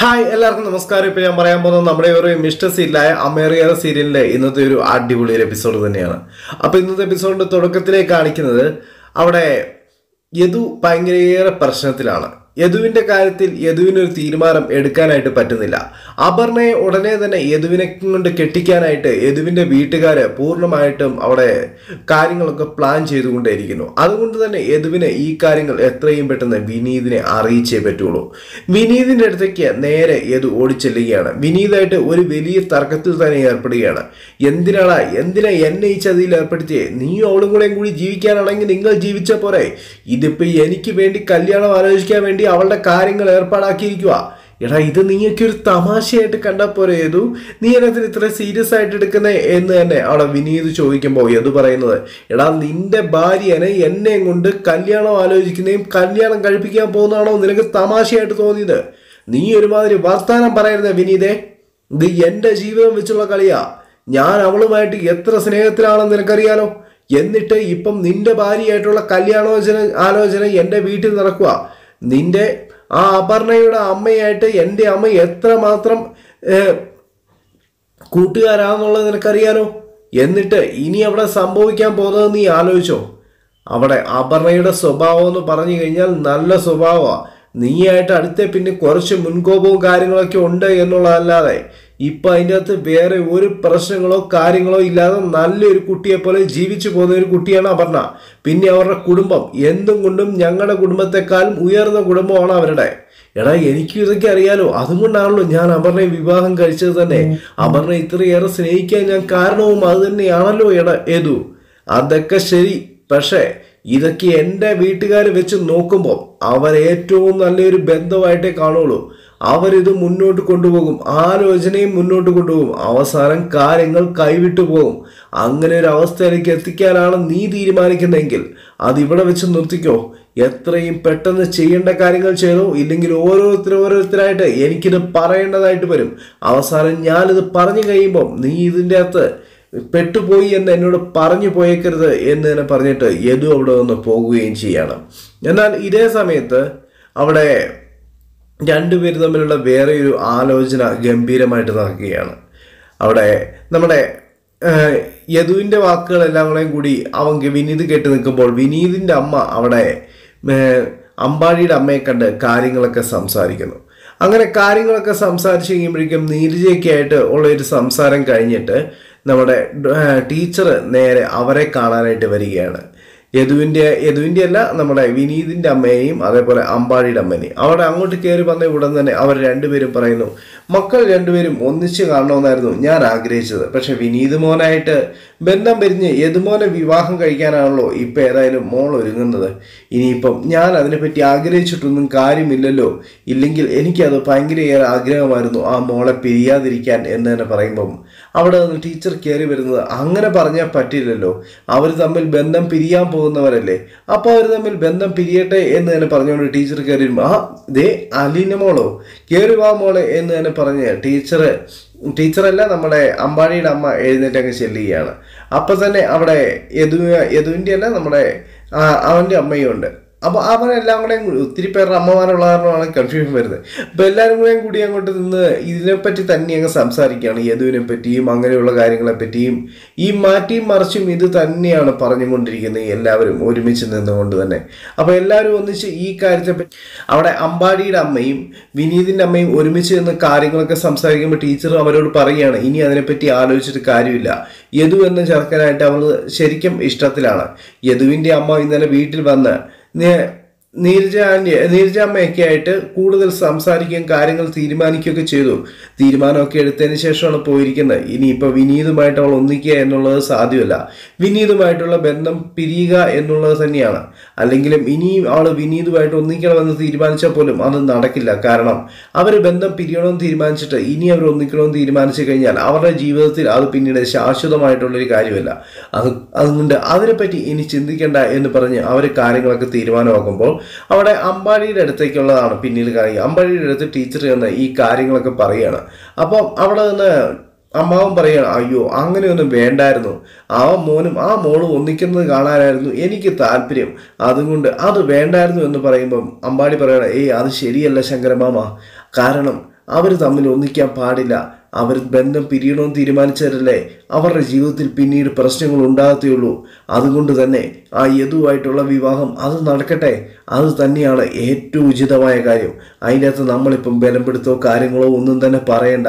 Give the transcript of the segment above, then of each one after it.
Hi എല്ലാവർക്കും നമസ്കാരം. ഇപ്പൊ ഞാൻ പറയാൻ പോകുന്നത് നമ്മുടെ ഒരു മിസ്റ്റർ സീരിയലായ അമേറിയ സീരിയലിന്റെ ഇന്നത്തെ ഒരു അടിപൊളി ഒരു എപ്പിസോഡ് തന്നെയാണ്. അപ്പൊ ഇന്നത്തെ എപ്പിസോഡിന്റെ തുടക്കത്തിലേ കാണിക്കുന്നത് അവിടെ യദു ഭയങ്കരയേറെ പ്രശ്നത്തിലാണ്. യദുവിന്റെ കാര്യത്തിൽ യദുവിനൊരു തീരുമാനം എടുക്കാനായിട്ട് പറ്റുന്നില്ല. അപർണയെ ഉടനെ തന്നെ യദുവിനെ കൊണ്ട് കെട്ടിക്കാനായിട്ട് യദുവിന്റെ വീട്ടുകാര് പൂർണമായിട്ടും അവിടെ കാര്യങ്ങളൊക്കെ പ്ലാൻ ചെയ്തുകൊണ്ടേയിരിക്കുന്നു. അതുകൊണ്ട് തന്നെ യദുവിനെ ഈ കാര്യങ്ങൾ എത്രയും പെട്ടെന്ന് വിനീതിനെ അറിയിച്ചേ പറ്റുള്ളൂ. വിനീതിന്റെ അടുത്തേക്ക് നേരെ യദു ഓടിച്ചെല്ലുകയാണ്. വിനീതായിട്ട് ഒരു വലിയ തർക്കത്തിൽ തന്നെ ഏർപ്പെടുകയാണ്. എന്തിനാടാ? എന്തിനാ എന്നെ ഈ ചതിയിൽ ഏർപ്പെടുത്തിയേ? നീ അവളും കൂടെയും കൂടി ജീവിക്കാനാണെങ്കിൽ നിങ്ങൾ ജീവിച്ച പോരെ. ഇതിപ്പോ എനിക്ക് വേണ്ടി കല്യാണം ആലോചിക്കാൻ വേണ്ടി അവളുടെ കാര്യങ്ങൾ ഏർപ്പാടാക്കിയിരിക്കുക എടാ ഇത് നീയൊക്കെ ഒരു തമാശയായിട്ട് കണ്ടാൽ പോരെ ഏതു? നീ എന്നതിന് ഇത്ര സീരിയസ് ആയിട്ട് എടുക്കുന്നേ എന്ന് തന്നെ അവിടെ വിനീത് ചോദിക്കുമ്പോൾ യദു പറയുന്നത്. എടാ നിന്റെ ഭാര്യനെ എന്നെ കൊണ്ട് കല്യാണം ആലോചിക്കുന്നതും കല്യാണം കഴിപ്പിക്കാൻ പോകുന്നതാണോ നിനക്ക് തമാശയായിട്ട് തോന്നിയത്? നീ ഒരുമാതിരി വർത്താനം പറയരുതേ വിനീതേ. ഇത് എന്റെ ജീവിതം വെച്ചുള്ള കളിയാ. ഞാൻ അവളുമായിട്ട് എത്ര സ്നേഹത്തിലാണെന്ന് നിനക്കറിയാലോ? എന്നിട്ട് ഇപ്പം നിന്റെ ഭാര്യയായിട്ടുള്ള കല്യാണോചന ആലോചന എന്റെ വീട്ടിൽ നടക്കുക നിന്റെ ആ അപർണയുടെ അമ്മയായിട്ട് എന്റെ അമ്മ എത്രമാത്രം മാത്രം കൂട്ടുകാരാണെന്നുള്ളത് നിനക്കറിയാലോ എന്നിട്ട് ഇനി അവിടെ സംഭവിക്കാൻ പോകുന്നത് നീ ആലോചിച്ചോ. അവിടെ അപർണയുടെ സ്വഭാവം എന്ന് പറഞ്ഞു കഴിഞ്ഞാൽ നല്ല സ്വഭാവമാണ് നീയായിട്ട് അടുത്ത പിന്നെ കുറച്ച് മുൻകോപവും കാര്യങ്ങളൊക്കെ ഉണ്ട് എന്നുള്ളതല്ലാതെ ഇപ്പൊ അതിന്റെ അകത്ത് വേറെ ഒരു പ്രശ്നങ്ങളോ കാര്യങ്ങളോ ഇല്ലാതെ നല്ലൊരു കുട്ടിയെ പോലെ ജീവിച്ചു പോകുന്ന ഒരു കുട്ടിയാണ് അപർണ. പിന്നെ അവരുടെ കുടുംബം. എന്തും കൊണ്ടും ഞങ്ങളുടെ കുടുംബത്തെക്കാളും ഉയർന്ന കുടുംബമാണ് അവരുടെ. എടാ എനിക്ക് ഇതൊക്കെ അറിയാലോ. അതുകൊണ്ടാണല്ലോ ഞാൻ അപർണയെ വിവാഹം കഴിച്ചത് തന്നെ. അപർണ ഇത്രയേറെ സ്നേഹിക്കാൻ ഞാൻ കാരണവും അത് തന്നെയാണല്ലോ എടാ ഏതു? അതൊക്കെ ശരി. പക്ഷേ ഇതൊക്കെ എന്റെ വീട്ടുകാർ വെച്ച് നോക്കുമ്പോൾ അവർ ഏറ്റവും നല്ലൊരു ബന്ധമായിട്ടേ കാണുള്ളൂ. അവരിത് മുന്നോട്ട് കൊണ്ടുപോകും ആലോചനയും മുന്നോട്ട് കൊണ്ടുപോകും അവസാനം കാര്യങ്ങൾ കൈവിട്ടു പോകും. അങ്ങനെ ഒരു അവസ്ഥയിലേക്ക് എത്തിക്കാനാണ് നീ തീരുമാനിക്കുന്നതെങ്കിൽ അതിവിടെ വെച്ച് നിർത്തിക്കോ. എത്രയും പെട്ടെന്ന് ചെയ്യേണ്ട കാര്യങ്ങൾ ചെയ്തോ ഇല്ലെങ്കിൽ ഓരോരുത്തർ ഓരോരുത്തരായിട്ട് എനിക്കിത് പറയേണ്ടതായിട്ട് വരും. അവസാനം ഞാനിത് പറഞ്ഞു കഴിയുമ്പോൾ നീ ഇതിന്റെ അകത്ത് പെട്ടുപോയി എന്ന് എന്നോട് പറഞ്ഞു പോയേക്കരുത് എന്ന് തന്നെ പറഞ്ഞിട്ട് യദു അവിടെ നിന്ന് പോകുകയും ചെയ്യാണ്. എന്നാൽ ഇതേ സമയത്ത് അവിടെ രണ്ടുപേരും തമ്മിലുള്ള വേറെ ഒരു ആലോചന ഗംഭീരമായിട്ട് നടക്കുകയാണ്. അവിടെ നമ്മുടെ യദുവിന്റെ വാക്കുകളെല്ലാം കൂടെയും കൂടി അവൻ വിനീത് കേട്ട് നിൽക്കുമ്പോൾ വിനീതിന്റെ അമ്മ അവിടെ അമ്പാടിയുടെ അമ്മയെ കണ്ട് കാര്യങ്ങളൊക്കെ സംസാരിക്കുന്നു. അങ്ങനെ കാര്യങ്ങളൊക്കെ സംസാരിച്ച് കഴിയുമ്പോഴേക്കും നീരജയൊക്കെ ആയിട്ട് ഉള്ള ഒരു സംസാരം കഴിഞ്ഞിട്ട് നമ്മുടെ ടീച്ചർ നേരെ അവരെ കാണാനായിട്ട് വരികയാണ്. യദുവിന്റെ യദുവിന്റെ അല്ല നമ്മുടെ വിനീതിന്റെ അമ്മയെയും അതേപോലെ അമ്പാടിയുടെ അമ്മനെയും. അവിടെ അങ്ങോട്ട് കയറി വന്ന ഉടൻ തന്നെ അവർ രണ്ടുപേരും പറയുന്നു മക്കൾ രണ്ടുപേരും ഒന്നിച്ച് കാണണമെന്നായിരുന്നു ഞാൻ ആഗ്രഹിച്ചത്. പക്ഷെ വിനീത് മോനായിട്ട് ബന്ധം പിരിഞ്ഞ് യദുമോനെ വിവാഹം കഴിക്കാനാണല്ലോ ഇപ്പം ഏതായാലും മോൾ ഒരുങ്ങുന്നത്. ഇനിയിപ്പം ഞാൻ അതിനെപ്പറ്റി ആഗ്രഹിച്ചിട്ടൊന്നും കാര്യമില്ലല്ലോ. ഇല്ലെങ്കിൽ എനിക്കത് ഭയങ്കരയേറെ ആഗ്രഹമായിരുന്നു ആ മോളെ പിരിയാതിരിക്കാൻ എന്ന് തന്നെ പറയുമ്പം. അവിടെ നിന്ന് ടീച്ചർ കയറി വരുന്നത് അങ്ങനെ പറഞ്ഞാൽ പറ്റില്ലല്ലോ. അവർ തമ്മിൽ ബന്ധം പിരിയാൻ പോകുന്നവരല്ലേ. അപ്പോൾ അവർ തമ്മിൽ ബന്ധം പിരിയട്ടെ എന്ന് തന്നെ പറഞ്ഞുകൊണ്ട് ടീച്ചർ കയറി ആ ദേ അലീന മോളോ കയറി വാ മോളെ എന്ന് തന്നെ പറഞ്ഞ് ടീച്ചർ ടീച്ചറല്ല നമ്മുടെ അമ്പാടിയുടെ അമ്മ എഴുന്നേറ്റ് അങ്ങ് ചെല്ലുകയാണ്. അപ്പം തന്നെ അവിടെ യദു യദുവിന്റെ അല്ല നമ്മുടെ അവന്റെ അമ്മയും ഉണ്ട്. അപ്പോൾ അവരെല്ലാം കൂടെ കൂടി ഒത്തിരി പേരുടെ അമ്മമാരുള്ള കാരണമാണ് കൺഫ്യൂഷൻ വരുന്നത്. അപ്പോൾ എല്ലാവരും കൂടെയും കൂടി അങ്ങോട്ട് നിന്ന് ഇതിനെപ്പറ്റി തന്നെ അങ്ങ് സംസാരിക്കുകയാണ്. യദുവിനെ പറ്റിയും അങ്ങനെയുള്ള കാര്യങ്ങളെ പറ്റിയും. ഈ മാറ്റിയും മറിച്ചും ഇത് തന്നെയാണ് പറഞ്ഞുകൊണ്ടിരിക്കുന്നത് എല്ലാവരും ഒരുമിച്ച് നിന്നുകൊണ്ട് തന്നെ. അപ്പോൾ എല്ലാവരും ഒന്നിച്ച് ഈ കാര്യത്തെപ്പറ്റി അവിടെ അമ്പാടിയുടെ അമ്മയും വിനീതിന്റെ അമ്മയും ഒരുമിച്ച് നിന്ന് കാര്യങ്ങളൊക്കെ സംസാരിക്കുമ്പോൾ ടീച്ചർ അവരോട് പറയുകയാണ് ഇനി അതിനെപ്പറ്റി ആലോചിച്ചിട്ട് കാര്യമില്ല. യദു എന്ന ചെറുക്കനായിട്ട് അവൾ ശരിക്കും ഇഷ്ടത്തിലാണ്. യദുവിന്റെ അമ്മ ഇന്നലെ വീട്ടിൽ വന്ന് നേ- നീരജ നീരജാമ്മയൊക്കെ ആയിട്ട് കൂടുതൽ സംസാരിക്കുകയും കാര്യങ്ങൾ തീരുമാനിക്കുകയൊക്കെ ചെയ്തു. തീരുമാനമൊക്കെ എടുത്തതിന് ശേഷമാണ് പോയിരിക്കുന്നത്. ഇനിയിപ്പോൾ വിനീതുമായിട്ട് അവൾ ഒന്നിക്കുക എന്നുള്ളത് സാധ്യമല്ല. വിനീതുമായിട്ടുള്ള ബന്ധം പിരിയുക എന്നുള്ളത് തന്നെയാണ്. അല്ലെങ്കിലും ഇനിയും അവൾ വിനീതുമായിട്ട് ഒന്നിക്കണമെന്ന് തീരുമാനിച്ചാൽ പോലും അത് നടക്കില്ല. കാരണം അവർ ബന്ധം പിരിയണമെന്ന് തീരുമാനിച്ചിട്ട് ഇനി അവർ ഒന്നിക്കണമെന്ന് തീരുമാനിച്ചു കഴിഞ്ഞാൽ അവരുടെ ജീവിതത്തിൽ അത് പിന്നീട് ശാശ്വതമായിട്ടുള്ളൊരു കാര്യമല്ല. അത് അതുകൊണ്ട് അതിനെപ്പറ്റി ഇനി ചിന്തിക്കേണ്ട എന്ന് പറഞ്ഞ് അവർ കാര്യങ്ങളൊക്കെ തീരുമാനമാക്കുമ്പോൾ അവിടെ അമ്പാടിയുടെ അടുത്തേക്കുള്ളതാണ് പിന്നീട് കാര്യം. അമ്പാടിയുടെ അടുത്ത് ടീച്ചർ ചെന്ന് ഈ കാര്യങ്ങളൊക്കെ പറയുകയാണ് അപ്പം അവിടെ നിന്ന് അമ്മാവൻ പറയുകയാണ് അയ്യോ അങ്ങനെയൊന്നും വേണ്ടായിരുന്നു. ആ മോനും ആ മോളും ഒന്നിക്കുന്നത് കാണാനായിരുന്നു എനിക്ക് താല്പര്യം. അതുകൊണ്ട് അത് വേണ്ടായിരുന്നു എന്ന് പറയുമ്പം അമ്പാടി പറയണം ഏയ് അത് ശരിയല്ല ശങ്കരമാമ. കാരണം അവർ തമ്മിൽ ഒന്നിക്കാൻ പാടില്ല. അവർ ബന്ധം പിരിയണമെന്ന് തീരുമാനിച്ചവരല്ലേ? അവരുടെ ജീവിതത്തിൽ പിന്നീട് പ്രശ്നങ്ങൾ ഉണ്ടാകത്തേയുള്ളൂ. അതുകൊണ്ട് തന്നെ ആ യദുവായിട്ടുള്ള വിവാഹം അത് നടക്കട്ടെ. അത് തന്നെയാണ് ഏറ്റവും ഉചിതമായ കാര്യം. അതിന്റെ അകത്ത് നമ്മളിപ്പം ബലപ്പെടുത്തോ കാര്യങ്ങളോ ഒന്നും തന്നെ പറയണ്ട.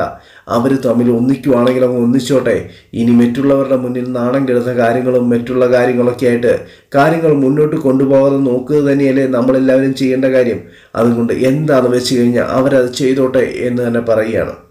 അവർ തമ്മിൽ ഒന്നിക്കുവാണെങ്കിൽ അങ്ങ് ഒന്നിച്ചോട്ടെ. ഇനി മറ്റുള്ളവരുടെ മുന്നിൽ നാണം കെടുത്ത കാര്യങ്ങളും മറ്റുള്ള കാര്യങ്ങളൊക്കെ ആയിട്ട് കാര്യങ്ങൾ മുന്നോട്ട് കൊണ്ടുപോകാതെ നോക്കുക തന്നെയല്ലേ നമ്മളെല്ലാവരും ചെയ്യേണ്ട കാര്യം. അതുകൊണ്ട് എന്താണെന്ന് വെച്ച് കഴിഞ്ഞാൽ അവരത് ചെയ്തോട്ടെ എന്ന് തന്നെ പറയുകയാണ്.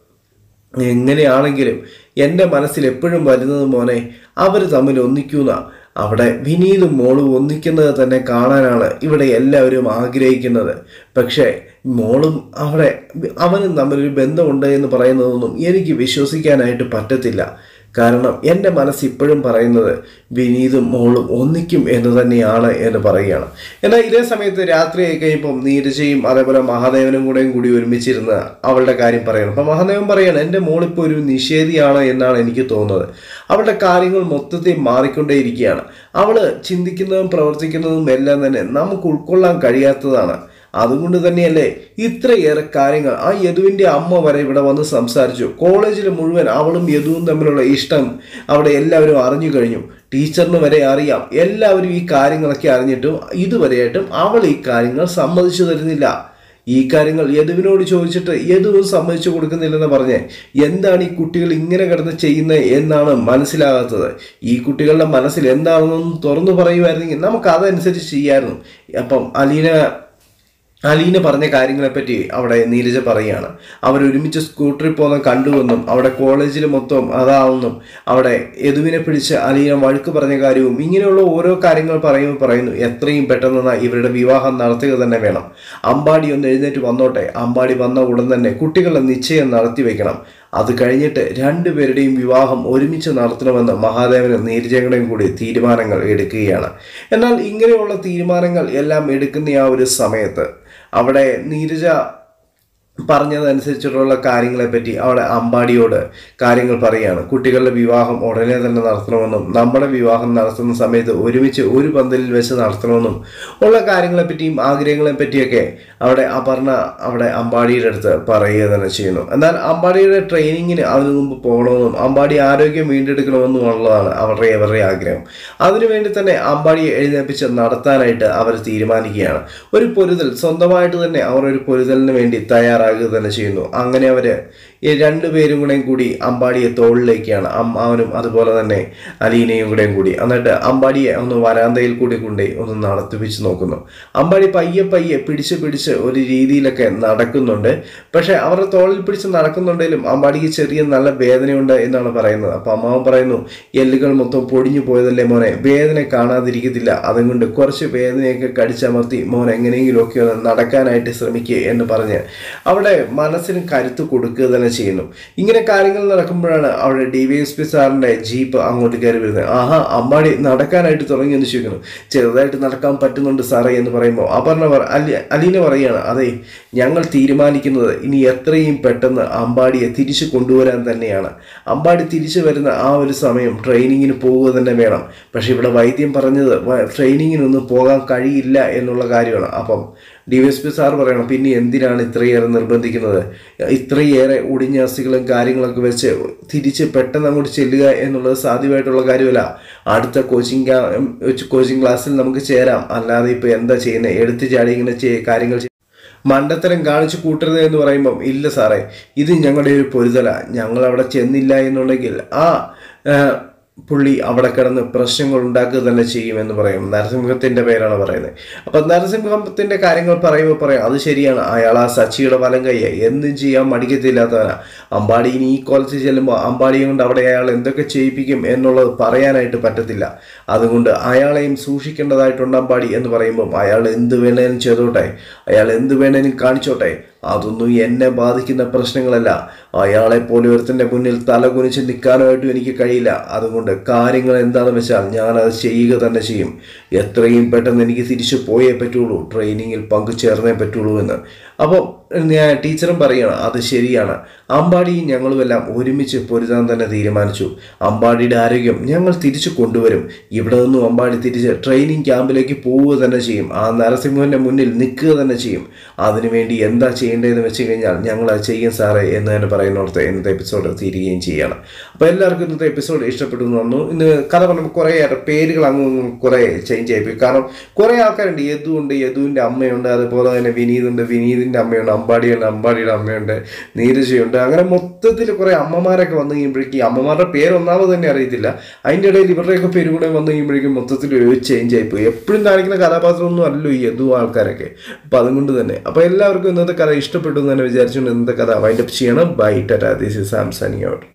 എങ്ങനെയാണെങ്കിലും എന്റെ മനസ്സിൽ എപ്പോഴും വരുന്നത് മോനെ അവർ തമ്മിൽ ഒന്നിക്കുന്ന. അവിടെ വിനീതും മോളും ഒന്നിക്കുന്നത് തന്നെ കാണാനാണ് ഇവിടെ എല്ലാവരും ആഗ്രഹിക്കുന്നത്. പക്ഷേ മോളും അവിടെ അവനും തമ്മിലൊരു ബന്ധമുണ്ട് എന്ന് പറയുന്നതൊന്നും എനിക്ക് വിശ്വസിക്കാനായിട്ട് പറ്റത്തില്ല. കാരണം എന്റെ മനസ്സ് ഇപ്പോഴും പറയുന്നത് വിനീതും മോളും ഒന്നിക്കും എന്ന് തന്നെയാണ് എന്ന് പറയുകയാണ്. എന്നാൽ ഇതേ സമയത്ത് രാത്രിയായി കഴിയുമ്പം നീരജയും അതേപോലെ മഹാദേവനും കൂടെയും കൂടി ഒരുമിച്ചിരുന്ന് അവളുടെ കാര്യം പറയണം. അപ്പം മഹാദേവൻ പറയാണ് എന്റെ മോളിപ്പോൾ ഒരു നിഷേധിയാണ് എന്നാണ് എനിക്ക് തോന്നുന്നത്. അവളുടെ കാര്യങ്ങൾ മൊത്തത്തിൽ മാറിക്കൊണ്ടേയിരിക്കുകയാണ്. അവൾ ചിന്തിക്കുന്നതും പ്രവർത്തിക്കുന്നതും എല്ലാം തന്നെ നമുക്ക് ഉൾക്കൊള്ളാൻ കഴിയാത്തതാണ്. അതുകൊണ്ട് തന്നെയല്ലേ ഇത്രയേറെ കാര്യങ്ങൾ. ആ യദുവിന്റെ അമ്മ വരെ ഇവിടെ വന്ന് സംസാരിച്ചു. കോളേജിൽ മുഴുവൻ അവളും യദുവും തമ്മിലുള്ള ഇഷ്ടം അവിടെ എല്ലാവരും അറിഞ്ഞു കഴിഞ്ഞു. ടീച്ചറിന് വരെ അറിയാം. എല്ലാവരും ഈ കാര്യങ്ങളൊക്കെ അറിഞ്ഞിട്ടും ഇതുവരെയായിട്ടും അവൾ ഈ കാര്യങ്ങൾ സമ്മതിച്ചു തരുന്നില്ല. ഈ കാര്യങ്ങൾ യദുവിനോട് ചോദിച്ചിട്ട് യദുവും സമ്മതിച്ചു കൊടുക്കുന്നില്ലെന്ന് പറഞ്ഞ് എന്താണ് ഈ കുട്ടികൾ ഇങ്ങനെ കിടന്ന് ചെയ്യുന്നത് എന്നാണ് മനസ്സിലാകാത്തത്. ഈ കുട്ടികളുടെ മനസ്സിൽ എന്താണെന്നൊന്നും തുറന്നു പറയുമായിരുന്നെങ്കിൽ നമുക്ക് അതനുസരിച്ച് ചെയ്യായിരുന്നു അപ്പം അലീന അലീന പറഞ്ഞ കാര്യങ്ങളെപ്പറ്റി അവിടെ നീരജ പറയുകയാണ്. അവർ ഒരുമിച്ച് സ്കൂട്ടറിൽ പോകുന്ന കണ്ടുവെന്നും അവിടെ കോളേജിൽ മൊത്തം അതാവുന്നും അവിടെ യദുവിനെ പിടിച്ച് അലീന വഴുക്ക് പറഞ്ഞ കാര്യവും ഇങ്ങനെയുള്ള ഓരോ കാര്യങ്ങൾ പറയുമ്പോൾ പറയുന്നു. എത്രയും പെട്ടെന്ന് ഇവരുടെ വിവാഹം നടത്തുക തന്നെ വേണം. അമ്പാടി ഒന്ന് എഴുന്നേറ്റ് വന്നോട്ടെ. അമ്പാടി വന്ന ഉടൻ തന്നെ കുട്ടികളുടെ നിശ്ചയം നടത്തി വെക്കണം. അത് കഴിഞ്ഞിട്ട് രണ്ടുപേരുടെയും വിവാഹം ഒരുമിച്ച് നടത്തണമെന്ന് മഹാദേവനും നീരജയുടെയും കൂടി തീരുമാനങ്ങൾ എടുക്കുകയാണ്. എന്നാൽ ഇങ്ങനെയുള്ള തീരുമാനങ്ങൾ എല്ലാം എടുക്കുന്ന ആ ഒരു സമയത്ത് അവിടെ നീരജ പറഞ്ഞതനുസരിച്ചിട്ടുള്ള കാര്യങ്ങളെപ്പറ്റി അവിടെ അമ്പാടിയോട് കാര്യങ്ങൾ പറയുകയാണ്. കുട്ടികളുടെ വിവാഹം ഉടനെ തന്നെ നടത്തണമെന്നും നമ്മുടെ വിവാഹം നടത്തുന്ന സമയത്ത് ഒരുമിച്ച് ഒരു പന്തലിൽ വെച്ച് നടത്തണമെന്നും ഉള്ള കാര്യങ്ങളെപ്പറ്റിയും ആഗ്രഹങ്ങളെ പറ്റിയൊക്കെ അവിടെ അപർണ അവിടെ അമ്പാടിയുടെ അടുത്ത് പറയുക തന്നെ ചെയ്യുന്നു. എന്നാൽ അമ്പാടിയുടെ ട്രെയിനിങ്ങിന് അതിനു മുമ്പ് പോകണമെന്നും അമ്പാടി ആരോഗ്യം വീണ്ടെടുക്കണമെന്നും ഉള്ളതാണ് അവരുടെ അവരുടെ ആഗ്രഹം. അതിനുവേണ്ടി തന്നെ അമ്പാടിയെ എഴുന്നേൽപ്പിച്ച് നടത്താനായിട്ട് അവർ തീരുമാനിക്കുകയാണ്. ഒരു പൊരുതൽ സ്വന്തമായിട്ട് തന്നെ അവർ ഒരു പൊരുതലിന് വേണ്ടി തയ്യാറാകുക തന്നെ ചെയ്യുന്നു. അങ്ങനെ അവർ ഈ രണ്ടുപേരും കൂടെയും കൂടി അമ്പാടിയെ തോളിലേക്കാണ്. അമ്മാവനും അതുപോലെ തന്നെ അലീനയും കൂടെയും കൂടി. എന്നിട്ട് അമ്പാടിയെ ഒന്ന് വരാന്തയിൽ കൂടി കൊണ്ടുപോയി ഒന്ന് നടത്തിപ്പിച്ച് നോക്കുന്നു. അമ്പാടി പയ്യെ പയ്യെ പിടിച്ച് പിടിച്ച് ഒരു രീതിയിലൊക്കെ നടക്കുന്നുണ്ട്. പക്ഷെ അവരുടെ തോളിൽ പിടിച്ച് നടക്കുന്നുണ്ടെങ്കിലും അമ്പാടിക്ക് ചെറിയ നല്ല വേദനയുണ്ട് എന്നാണ് പറയുന്നത്. അപ്പൊ അമ്മാവൻ പറയുന്നു എല്ലുകൾ മൊത്തം പൊടിഞ്ഞു പോയതല്ലേ മോനെ? വേദന കാണാതിരിക്കത്തില്ല. അതുകൊണ്ട് കുറച്ച് വേദനയൊക്കെ കടിച്ചമർത്തി മോൻ എങ്ങനെയെങ്കിലുമൊക്കെ ഒന്ന് നടക്കാനായിട്ട് ശ്രമിക്കുക എന്ന് പറഞ്ഞ് അവിടെ മനസ്സിന് കരുത്ത് കൊടുക്കുക തന്നെ ചെയ്യുന്നു. ഇങ്ങനെ കാര്യങ്ങൾ നടക്കുമ്പോഴാണ് അവിടെ ഡി വൈ എസ് പി സാറിന്റെ ജീപ്പ് അങ്ങോട്ട് കയറി വരുന്നത്. ആഹാ അമ്മാടി നടക്കാനായിട്ട് തുടങ്ങി എന്ന് ചോദിക്കുന്നു. ചെറുതായിട്ട് നടക്കാൻ പറ്റുന്നുണ്ട് സാറേ എന്ന് പറയുമ്പോൾ അപർണ പറ അലി അലീന പറയുകയാണ് അതെ ഞങ്ങൾ തീരുമാനിക്കുന്നത് ഇനി എത്രയും പെട്ടെന്ന് അമ്പാടിയെ തിരിച്ചു കൊണ്ടുവരാൻ തന്നെയാണ്. അമ്പാടി തിരിച്ചു വരുന്ന ആ ഒരു സമയം ട്രെയിനിങ്ങിന് പോവുക തന്നെ വേണം. പക്ഷേ ഇവിടെ വൈദ്യം പറഞ്ഞത് ട്രെയിനിങ്ങിനൊന്നും പോകാൻ കഴിയില്ല എന്നുള്ള കാര്യമാണ്. അപ്പം D V S P sir പറയണം പിന്നെ എന്തിനാണ് ഇത്രയേറെ നിർബന്ധിക്കുന്നത്? ഇത്രയേറെ ഒടിഞ്ഞാസികളും കാര്യങ്ങളൊക്കെ വെച്ച് തിരിച്ച് പെട്ടെന്ന് അങ്ങോട്ട് ചെല്ലുക എന്നുള്ളത് സാധ്യമായിട്ടുള്ള കാര്യമല്ല. അടുത്ത കോച്ചിങ് കോച്ചിങ് ക്ലാസ്സിൽ നമുക്ക് ചേരാം. അല്ലാതെ ഇപ്പോൾ എന്താ ചെയ്യുന്നത് എടുത്തു ചാടി ഇങ്ങനെ കാര്യങ്ങൾ മണ്ടത്തരം കാണിച്ചു കൂട്ടരുത് എന്ന് പറയുമ്പം ഇല്ല സാറേ ഇത് ഞങ്ങളുടെ ഒരു പൊരുതല. ഞങ്ങൾ അവിടെ ചെന്നില്ല എന്നുണ്ടെങ്കിൽ ആ, പുള്ളി അവിടെ കിടന്ന് പ്രശ്നങ്ങൾ ഉണ്ടാക്കുക തന്നെ ചെയ്യുമെന്ന് പറയും. നരസിംഹത്തിന്റെ പേരാണ് പറയുന്നത്. അപ്പൊ നരസിംഹത്തിന്റെ കാര്യങ്ങൾ പറയുമ്പോൾ പറയാം അത് ശരിയാണ്. അയാൾ ആ സച്ചിയുടെ വലം കയ്യെ എന്തും ചെയ്യാൻ മടിക്കത്തില്ലാത്തവനാ. അമ്പാടി ഇനി ഈ കോളേജിൽ ചെല്ലുമ്പോൾ അമ്പാടിയെ കൊണ്ട് അവിടെ അയാൾ എന്തൊക്കെ ചെയ്യിപ്പിക്കും എന്നുള്ളത് പറയാനായിട്ട് പറ്റത്തില്ല. അതുകൊണ്ട് അയാളെയും സൂക്ഷിക്കേണ്ടതായിട്ടുണ്ട് അമ്പാടി എന്ന് പറയുമ്പോൾ അയാൾ എന്ത് വേണേലും ചെയ്തോട്ടെ. അയാൾ എന്ത് വേണേലും കാണിച്ചോട്ടെ. അതൊന്നും എന്നെ ബാധിക്കുന്ന പ്രശ്നങ്ങളല്ല. അയാളെ പോലെ ഒരുത്തന്റെ മുന്നിൽ തലകുനിച്ച് നിൽക്കാനായിട്ടും എനിക്ക് കഴിയില്ല. അതുകൊണ്ട് കാര്യങ്ങൾ എന്താണെന്ന് വെച്ചാൽ ഞാനത് ചെയ്യുക തന്നെ ചെയ്യും. എത്രയും പെട്ടെന്ന് എനിക്ക് തിരിച്ചു പോയേ പറ്റുള്ളൂ. ട്രെയിനിങ്ങിൽ പങ്കുചേർന്നേ പറ്റുള്ളൂ എന്ന്. അപ്പോൾ ടീച്ചറും പറയുകയാണ് അത് ശരിയാണ്. അമ്പാടിയും ഞങ്ങളുമെല്ലാം ഒരുമിച്ച് പൊരുതാൻ തന്നെ തീരുമാനിച്ചു. അമ്പാടിയുടെ ആരോഗ്യം ഞങ്ങൾ തിരിച്ചു കൊണ്ടുവരും. ഇവിടെ നിന്നും അമ്പാടി തിരിച്ച് ട്രെയിനിങ് ക്യാമ്പിലേക്ക് പോവുക തന്നെ ചെയ്യും. ആ നരസിംഹന്റെ മുന്നിൽ നിൽക്കുക തന്നെ ചെയ്യും. അതിനുവേണ്ടി എന്താ ചെയ്യേണ്ടതെന്ന് വെച്ച് കഴിഞ്ഞാൽ ഞങ്ങൾ അത് ചെയ്യും സാറേ എന്ന് തന്നെ പറയുന്നിടത്ത് ഇന്നത്തെ എപ്പിസോഡ് തീരുകയും ചെയ്യണം. അപ്പോൾ എല്ലാവർക്കും ഇന്നത്തെ എപ്പിസോഡ് ഇഷ്ടപ്പെട്ടു തോന്നുന്നു ഇന്ന് കഥ പറയുമ്പോൾ കുറേ പേരുകൾ അങ്ങ് കുറേ ചേഞ്ച് ആയിപ്പോയി. കാരണം കുറേ ആൾക്കാരുണ്ട്. യദുണ്ട് യദുവിന്റെ അമ്മയുണ്ട്. അതുപോലെ തന്നെ വിനീതുണ്ട്. വിനീതിന്റെ അമ്മയുണ്ട്. അമ്പാടിയുണ്ട് അമ്പാടിയുടെ അമ്മയുണ്ട് നീരജയുണ്ട്. അങ്ങനെ മൊത്തത്തിൽ കുറേ അമ്മമാരൊക്കെ വന്നു കഴിയുമ്പോഴേക്കും അമ്മമാരുടെ പേര് ഒന്നാമത് തന്നെ അറിയത്തില്ല. അതിന്റെ ഇടയിൽ ഇവരുടെയൊക്കെ പേര് കൂടെ വന്നു കഴിയുമ്പോഴേക്കും മൊത്തത്തിൽ ഒരു ചേഞ്ച് ആയിപ്പോയി. എപ്പോഴും കാണിക്കുന്ന കഥാപാത്രമൊന്നും അല്ലല്ലോ ഈ എന്തോ ആൾക്കാരൊക്കെ. അപ്പം അതുകൊണ്ട് തന്നെ. അപ്പോൾ എല്ലാവർക്കും ഇന്നത്തെ കഥ ഇഷ്ടപ്പെട്ടു എന്ന് തന്നെ വിചാരിച്ചുകൊണ്ട് ഇന്നത്തെ കഥ വൈൻഡപ്പ് ചെയ്യണം. ബൈ ടാ ദിസ് ഇസ് സാംസങ് ഔട്ട്